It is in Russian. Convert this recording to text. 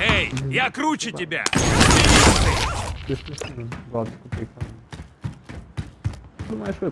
Эй, я круче тебя! Думаешь, ж